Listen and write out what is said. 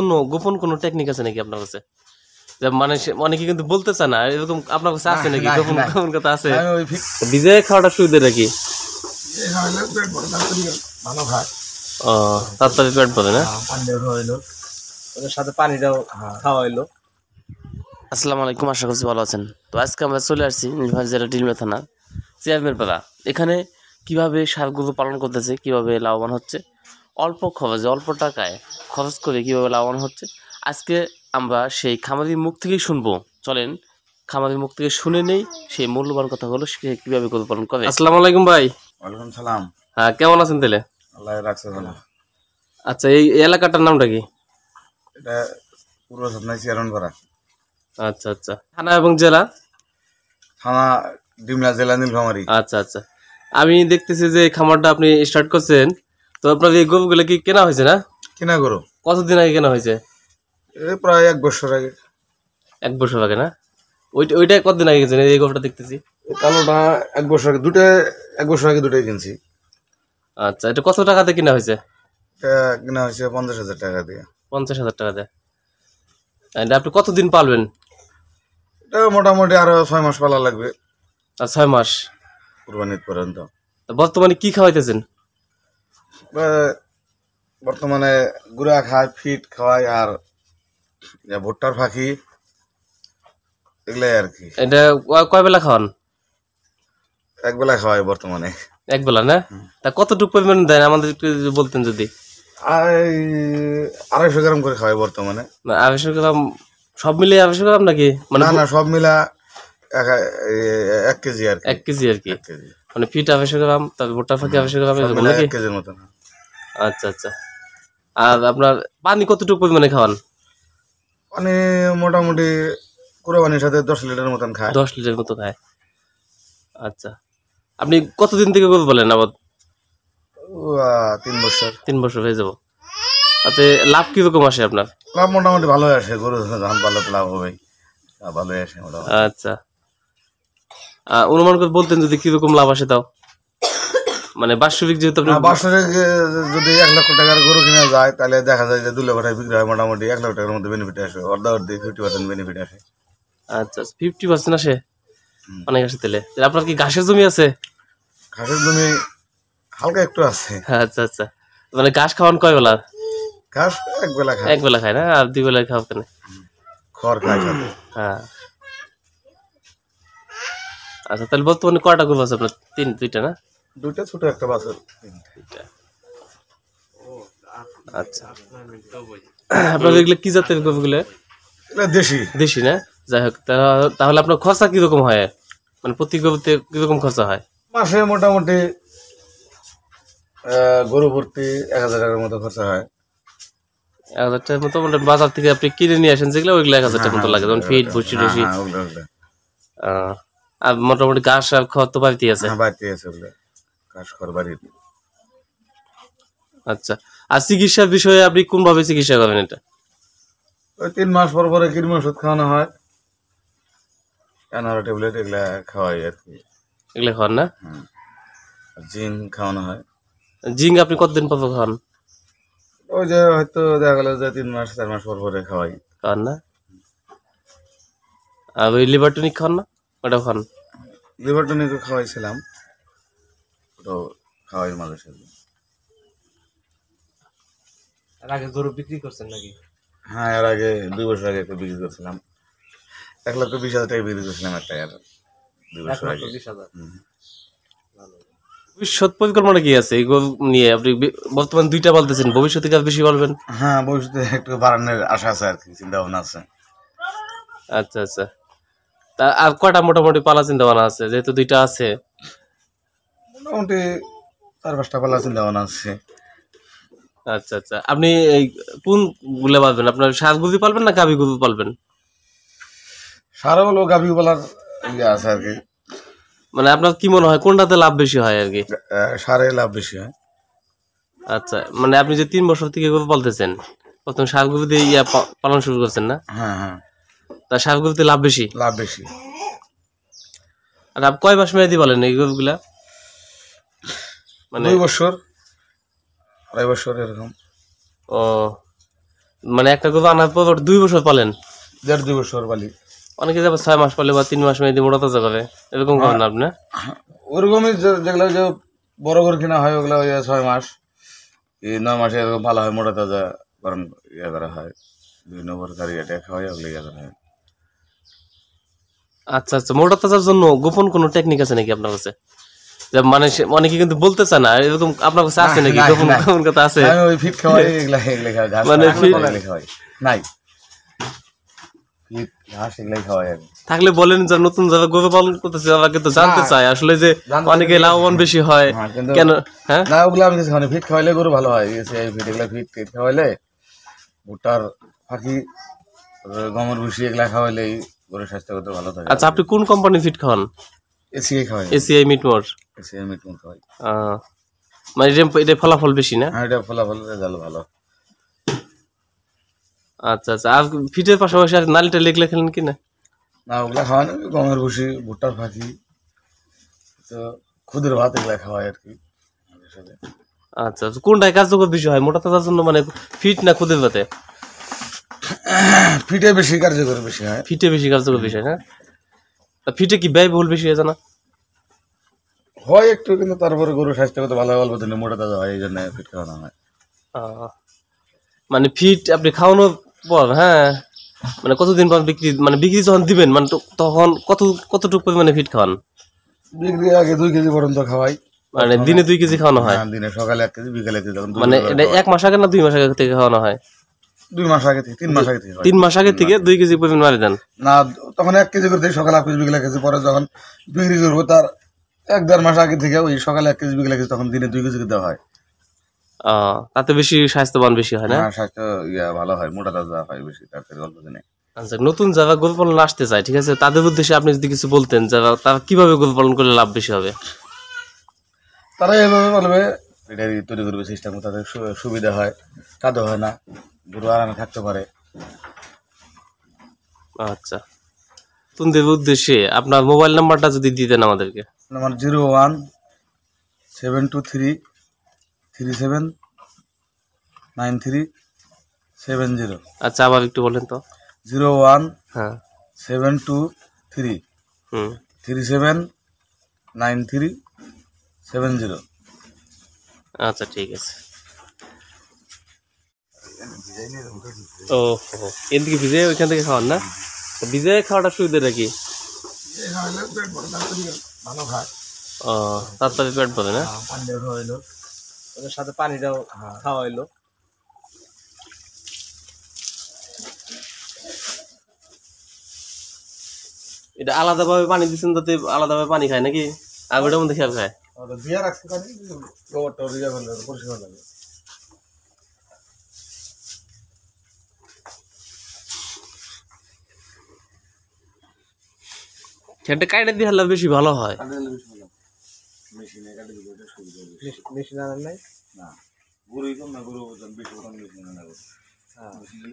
কোনো গোপন কোনো টেকনিক আছে নাকি আপনার কাছে? মানে অনেকে কিন্তু বলতে চায় না এরকম আপনার কাছে আছে নাকি? গোপন গোপন কথা আছে? ভিজে খাওয়াটা সুবিধা নাকি? তাড়াতাড়ি ভালো খায়। ও তাড়াতাড়ি পেট ভরে না? ওদের সাথে পানিটাও খাওয়া হইল আসসালামু আলাইকুম আশা করছি ভালো আছেন। তো আজকে আমরা চলে আসছি নীলফামারী জেলা টিলমে থানা চেয়ারম্যান পাড়া। এখানে কীভাবে সারগুলো পালন করতেছে কীভাবে লাভবান হচ্ছে অল্প খরচে অল্প টাকায় খরচ করে কীভাবে লাভবান হচ্ছে? আজকে আমরা সেই খামারির মুখ থেকেই শুনব। চলেন খামারির মুখ থেকে শুনে নেই সেই মূল্যবান কথাগুলো সে কীভাবে গরু পালন করে। আসসালামু আলাইকুম ভাই। ওয়ালাইকুম সালাম। হ্যাঁ কেমন আছেন তাহলে? আল্লাহ রাখছে ভালো। আচ্ছা এই এই এলাকাটার নামটা কি? এটা পূর্ব সাতনাই আচ্ছা আচ্ছা। থানা এবং জেলা? থানা ডিমলা জেলা নীলফামারি। আচ্ছা আচ্ছা। আমি দেখতেছি যে খামারটা আপনি স্টার্ট করছেন। তো আপনার এই গরুগুলো কি কেনা হয়েছে না? কিনা করো কতদিন আগে কেনা হয়েছে? প্রায় এক বছর আগে। এক বছর আগে না? ওইটা ওইটা কতদিন আগে গেছেন এই গরুটা দেখতেছি। কালোটা এক বছর আগে দুটো এক বছর আগে দুটোই কিনছি। আচ্ছা এটা কত টাকাতে কিনা হয়েছে? কিনা হয়েছে পঞ্চাশ হাজার টাকা দিয়ে। পঞ্চাশ হাজার টাকাতে এটা আপনি কতদিন পালবেন? এটা মোটামুটি আরও ছয় মাস পালা লাগবে। আর ছয় মাস। কুরবানির পর্যন্ত। বর্তমানে কি খাওয়াইতেছেন? বর্তমানে গুড়া খায় ফিট খাওয়ায় আর ভুট্টার ফাঁকি এগুলাই আর কি। এটা কয়- বেলা খাওয়ান? এক বেলা খাওয়াই বর্তমানে। এক বেলা না? তা কতটুকু পরিমাণ দেন? আমাদের একটু বলতেন যদি। আড়াইশো গ্রাম করে খাওয়াই বর্তমানে। না, আড়াইশো গ্রাম সব মিলিয়ে আড়াইশো গ্রাম নাকি? মানে না না সব মিলা এক- কেজি আর এক কেজি আর কি। মানে ফিট আড়াইশো গ্রাম তারপর ভুট্টা ফাঁকি আড়াইশো গ্রাম মিলা নাকি? এক কেজির মতন। আচ্ছা আচ্ছা। আর আপনার পানি কতটুকু পরিমাণে খাওয়ান? মানে মোটামুটি কুরবানির সাথে দশ লিটার মতন খায়। দশ লিটার মতো খায়। আচ্ছা। আপনি কতদিন থেকে গরু বলেন আবার তিন বছর। তিন বছর হয়ে যাব। তাতে লাভ কীরকম আসে আপনার? লাভ মোটামুটি ভালো আসে। গরু ধান ভালো লাভ হবে ভালোই আসে মোটামুটি। আচ্ছা। অনুমান করে বলতেন যদি কীরকম লাভ আসে তাও। মানে বাৎসরিক যেহেতু আপনি আর যদি এক লক্ষ টাকার গরু কিনা যায় তাহলে দেখা যায় যে দু লক্ষ টাকা বিক্রি হয় মোটামুটি এক লক্ষ টাকার মধ্যে বেনিফিট আসে। অর্ধা অর্ধি ফিফটি পার্সেন্ট বেনিফিট আসে। আচ্ছা ফিফটি পার্সেন্ট আসে? অনেক আসে তাহলে। আপনার কি ঘাসের জমি আছে? ঘাসের জমি হালকা একটু আছে। আচ্ছা আচ্ছা। মানে ঘাস খাওয়ান কয় বেলা? ঘাস এক বেলা খায়। এক বেলা খায় না? আর দুই বেলা খাওয়া কেন? খড় খায় হ্যাঁ। আচ্ছা তাহলে বর্তমানে কয়টা গরু আছে আপনার? তিন দুইটা না? দুইটা ছোট একটা বাছর দুইটা। আচ্ছা। আপনার এগুলো কি জাতের গরুগুলো দেশি। দেশি না? যাই হোক তাহলে আপনার খরচা কীরকম হয়? মানে প্রতি গরুতে কীরকম খরচা হয়? মাসে মোটামুটি আহ, গরু ভর্তি এক হাজার টাকার মতো খরচা হয়। এক হাজার টাকার মতো মানে বাজার থেকে আপনি কিনে নিয়ে আসেন যেগুলো ওইগুলো এক হাজার টাকার মতো লাগে যেমন ফিট ভুসি হ্যাঁ, টুসি হ্যাঁ, ওগুলো, ওগুলো। আহ, আর মোটামুটি ঘাস আর খড় তো বাড়িতেই আছে। হ্যাঁ, বাড়িতে আছে খড় বাড়িতে আচ্ছা আর চিকিৎসার বিষয়ে আপনি কোন ভাবে চিকিৎসা করেন এটা? ওই তিন মাস পর পরে কৃমি ওষুধ খাওয়ানো হয়। অ্যানারা ট্যাবলেট এগুলা খাওয়াই আর কি। এগুলো খাওয়ান না? জিঙ্ক খাওয়ানো হয়। জিঙ্ক আপনি কতদিন পর পর খাওয়ান? ওই যে হয়তো দেখা গেল যে তিন মাস চার মাস পর পরে খাওয়াই। খাওয়ান না? আর ওই লিভার টনিক খাওয়ান না? ওটা খান লিভার টনিকও খাওয়াইছিলাম। ওটাও খাওয়াই মাঝে সাঝে আগে গরু বিক্রি করছেন নাকি? হ্যাঁ এর আগে দুই বছর আগে একটা বিক্রি করছিলাম। এক লক্ষ বিশ হাজার টাকা বিক্রি করছিলাম একটা আর দুই বছর আগে। হুম। ভবিষ্যৎ পরিকল্পনা কি আছে? এই গরু নিয়ে আপনি বর্তমান দুইটা বলতেছেন ভবিষ্যতে কাজ বেশি বলবেন হ্যাঁ ভবিষ্যতে একটু বাড়ানোর আশা আছে আর কি চিন্তা ভাবনা আছে। আচ্ছা আচ্ছা। তা আর কয়টা মোটামুটি পালা চিন্তা ভাবনা আছে? যেহেতু দুইটা আছে মোটামুটি চার পাঁচটা পালা চিন্তা ভাবনা আছে। আচ্ছা আচ্ছা। আপনি এই কোনগুলা পালবেন? আপনার সার গুজি পালবেন না গাভি গুজি পালবেন? সারা হলো গাভি বলার ইয়ে আছে আর কি। মানে আপনার কি মনে হয় কোনটাতে লাভ বেশি হয় আর কি? আহ, সারে লাভ বেশি হয়। আচ্ছা মানে আপনি যে তিন বছর থেকে গরু পালতেছেন প্রথম সার গরু দিয়ে ইয়া পা- পালন শুরু করছেন না? হ্যাঁ হ্যাঁ। তা সার গরুতে লাভ বেশি? লাভ বেশি। আর আপনি কয় মাস মেয়াদি বলেন এই গরুগুলা? মানে দুই বছর আড়াই বছর এরকম। ও মানে একটা গরু আনার পর দুই বছর পালেন? দেড় দুই বছর বালি অনেকে যাবে ছয় মাস পালে বা তিন মাস মেয়েদি মোটা তাজা করে এরকম করেন না আপনি ওরকমই যেগুলো যে বড় করে কিনা হয় ওগুলো ছয় মাস এই নয় মাসে এরকম ভালো হয় মোটা তাজা কারণ ইয়ে করা হয়। বিভিন্ন প্রকার ইয়েটা খাওয়াই ওগুলো ইয়ে করা হয়। আচ্ছা আচ্ছা মোটা তাজার জন্য গোপন কোনো টেকনিক আছে নাকি আপনার কাছে? যে মানে অনেকে কিন্তু বলতে চায় না এরকম আপনার কাছে আছে নাকি? গোপন গোপন কথা আছে? আমি ওই ফিট খাওয়াই এগুলা এগুলা খাওয়াই ঘাস মানে ফিট- খাওয়াই। নাই। আমি থাকলে বলেন যে নতুন যারা গরু পালন করতেছে তারা কিন্তু জানতে চায় আসলে যে অনেকে লাভবান বেশি হয়। হ্যাঁ, কেন হ্যাঁ? না ওগুলো আমি কিছু ফিট খাওয়াইলে গরু ভালো হয়। এই ফিট এগুলা ফিট ফিট খাওয়াইলে ভুট্টার ফাঁকি গমের ভুসি এগুলা খাওয়াইলেই গরুর স্বাস্থ্য ভালো থাকে। আচ্ছা আপনি কোন কোম্পানি ফিট খাওয়ান? এসিআই খাওয়াই এসিআই মিটমোর মুখ মানে এটা এটা ফলাফল বেশি না? হ্যাঁ এটা ফলাফল রেজাল্ট ভালো। আচ্ছা আচ্ছা আর ফিটের পাশাপাশি আর নালিটা লেগলে খেলেন কি না না ওগুলা খাওয়াই না গমের ভুসি ভুট্টার ফাঁকি তো খুদের ভাত এগুলা খাওয়াই আর কি আচ্ছা আচ্ছা কোনটায় কার্যকর বেশি হয় মোটা তাজার জন্য মানে ফিট না খুদের পাতে ফিটে বেশি কার্যকর বেশি হয়। ফিটে বেশি কার্যকর বেশি হয় না? তা ফিটে কি ব্যয়বহুল বেশি হয়েছে না হয় একটু কিন্তু তারপরে গরুর স্বাস্থ্য করতে ভালো অল্প দিনে মোটা তাজা হয় এই জন্য ফিট খাওয়ানো হয়। মানে ফিট আপনি খাওয়ানোর পর হ্যাঁ মানে কতদিন পর বিক্রি মানে বিক্রি যখন দিবেন মানে তখন কত কতটুকু পরিমাণে ফিট খাওয়ান? বিক্রি আগে দুই কেজি পর্যন্ত খাওয়াই। মানে দিনে দুই কেজি খাওয়ানো হয়? হ্যাঁ, দিনে সকালে এক কেজি বিকালে এক কেজি মানে এটা এক মাস আগে না দুই মাস আগে থেকে খাওয়ানো হয়? দুই মাস আগে থেকে তিন মাস আগে থেকে তিন মাস আগে থেকে দুই কেজি পরিমাণ মারি দেন? না তখন এক কেজি করে দিই সকালে এক কেজি বিকেলে এক কেজি পরে যখন বিক্রি করব তার এক দেড় মাস আগে থেকে ওই সকালে এক কেজি বিকেলে কেজি তখন দিনে দুই কেজি দেওয়া হয়। তাতে বেশি স্বাস্থ্যবান বেশি হয় না? হ্যাঁ, স্বাস্থ্য ইয়া ভালো হয় মোটা তাজা হয় বেশি তাড়াতাড়ি অল্প দিনে। আচ্ছা নতুন যারা গরু পালন আসতে চায় ঠিক আছে? তাদের উদ্দেশ্যে আপনি যদি কিছু বলতেন যারা তারা কীভাবে গরু পালন করলে লাভ বেশি হবে? তারা এভাবে বলবে এটা তৈরি করবে সিস্টেম তাদের সুবিধা হয় কাদো হয় না গরু আরামে থাকতে পারে। আচ্ছা। তুনদের উদ্দেশ্যে আপনার মোবাইল নাম্বারটা যদি দিতেন আমাদেরকে। আমার zero one seven two three three seven nine three seven zero আচ্ছা আবার একটু বলেন তো। জিরো ওয়ান হ্যাঁ। সেভেন টু থ্রি হুম। Three seven nine three seven zero আচ্ছা ঠিক আছে। ও এর দিকে ভিজে ওইখান থেকে খাওয়ান না? ভিজে খাওয়াটা সুবিধা নাকি ভালো খায় ও তাড়াতাড়ি পেট ভরে না? পানি হইল। ওদের সাথে পানিটাও খাওয়া হইল। এটা আলাদাভাবে পানি দিচ্ছেন যাতে আলাদাভাবে পানি খায় নাকি? আর ওটার মধ্যে খেয়াল খায়? গোবরটা করলে পরিষ্কার লাগে সেটা কাটে দিয়ে হলে বেশি ভালো হয়। মেশিনে কাটে দিলে এটা সুবিধা। মেশিন আনার নাই? না। গরু কম না গরু বেশি ওজন মেশিনে গরু। মেশিনে